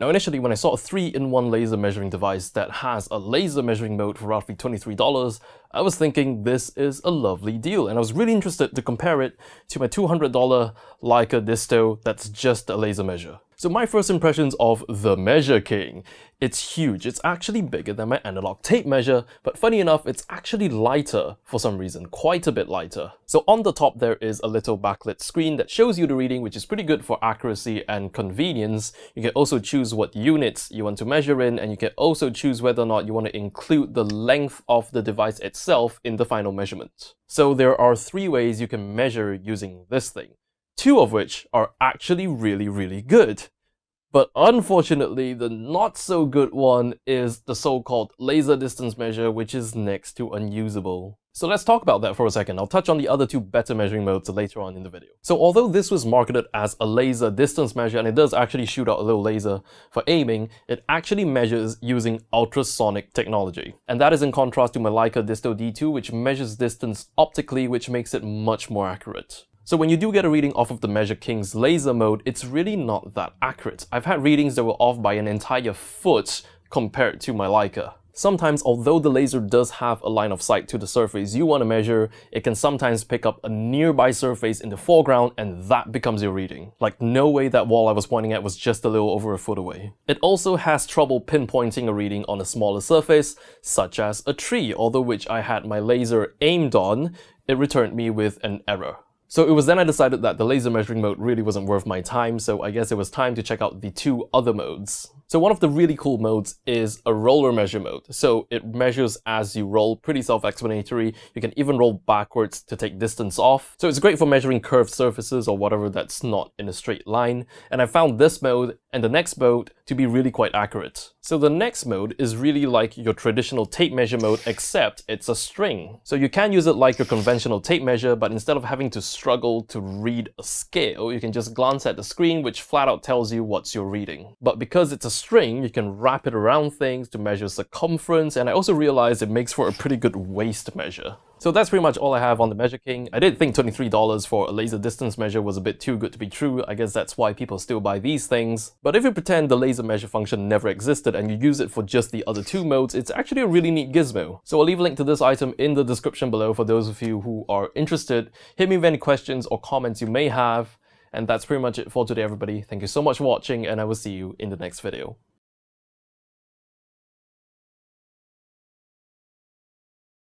Now initially when I saw a 3-in-1 laser measuring device that has a laser measuring mode for roughly $23, I was thinking this is a lovely deal and I was really interested to compare it to my $200 Leica Disto that's just a laser measure. So my first impressions of the Measure King. It's huge, it's actually bigger than my analog tape measure, but funny enough, it's actually lighter for some reason, quite a bit lighter. So on the top there is a little backlit screen that shows you the reading, which is pretty good for accuracy and convenience. You can also choose what units you want to measure in, and you can also choose whether or not you want to include the length of the device itself in the final measurement. So there are three ways you can measure using this thing two of which are actually really, really good. But unfortunately, the not so good one is the so-called laser distance measure, which is next to unusable. So let's talk about that for a second. I'll touch on the other two better measuring modes later on in the video. So although this was marketed as a laser distance measure, and it does actually shoot out a little laser for aiming, it actually measures using ultrasonic technology. And that is in contrast to my Leica Disto D2, which measures distance optically, which makes it much more accurate. So when you do get a reading off of the Measure King's laser mode, it's really not that accurate. I've had readings that were off by an entire foot compared to my Leica. Sometimes, although the laser does have a line of sight to the surface you want to measure, it can sometimes pick up a nearby surface in the foreground and that becomes your reading. Like no way that wall I was pointing at was just a little over a foot away. It also has trouble pinpointing a reading on a smaller surface, such as a tree, although which I had my laser aimed on, it returned me with an error. So it was then I decided that the laser measuring mode really wasn't worth my time, so I guess it was time to check out the two other modes. So one of the really cool modes is a roller measure mode. So it measures as you roll, pretty self-explanatory. You can even roll backwards to take distance off. So it's great for measuring curved surfaces or whatever that's not in a straight line. And I found this mode and the next mode to be really quite accurate. So the next mode is really like your traditional tape measure mode, except it's a string. So you can use it like your conventional tape measure, but instead of having to struggle to read a scale, you can just glance at the screen, which flat out tells you what's you're reading. But because it's a string, you can wrap it around things to measure circumference, and I also realized it makes for a pretty good waist measure. So that's pretty much all I have on the Measure King. I did think $23 for a laser distance measure was a bit too good to be true. I guess that's why people still buy these things. But if you pretend the laser measure function never existed and you use it for just the other two modes, it's actually a really neat gizmo. So I'll leave a link to this item in the description below for those of you who are interested. Hit me with any questions or comments you may have. And that's pretty much it for today, everybody. Thank you so much for watching, and I will see you in the next video.